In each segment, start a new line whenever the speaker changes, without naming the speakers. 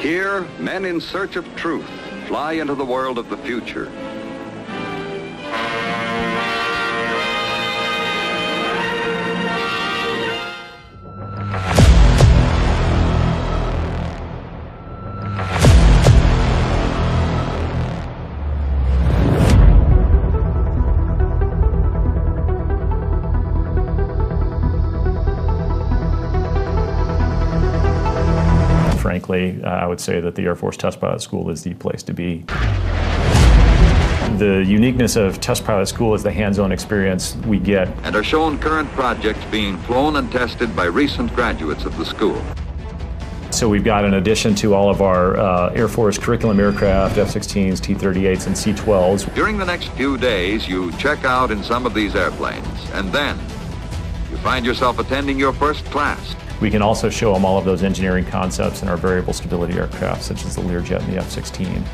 Here, men in search of truth fly into the world of the future.
Frankly, uh, I would say that the Air Force Test Pilot School is the place to be. The uniqueness of Test Pilot School is the hands-on experience we get.
And are shown current projects being flown and tested by recent graduates of the school.
So we've got, in addition to all of our uh, Air Force curriculum aircraft, F-16s, T-38s, and C-12s.
During the next few days, you check out in some of these airplanes, and then you find yourself attending your first class.
We can also show them all of those engineering concepts in our variable stability aircraft, such as the Learjet and the F-16.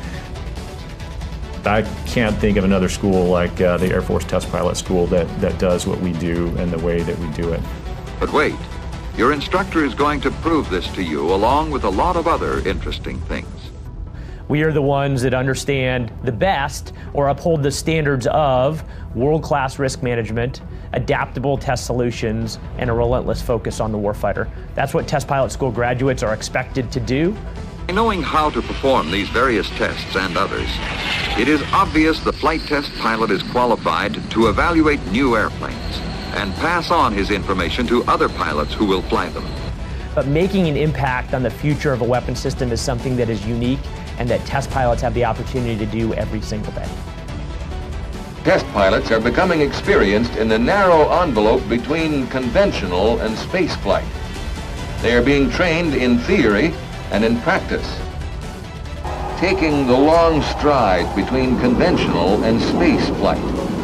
I can't think of another school like uh, the Air Force Test Pilot School that, that does what we do and the way that we do it.
But wait, your instructor is going to prove this to you along with a lot of other interesting things.
We are the ones that understand the best or uphold the standards of world-class risk management, adaptable test solutions, and a relentless focus on the warfighter. That's what test pilot school graduates are expected to do.
Knowing how to perform these various tests and others, it is obvious the flight test pilot is qualified to evaluate new airplanes and pass on his information to other pilots who will fly them.
But making an impact on the future of a weapon system is something that is unique and that test pilots have the opportunity to do every single day.
Test pilots are becoming experienced in the narrow envelope between conventional and space flight. They are being trained in theory and in practice, taking the long stride between conventional and space flight.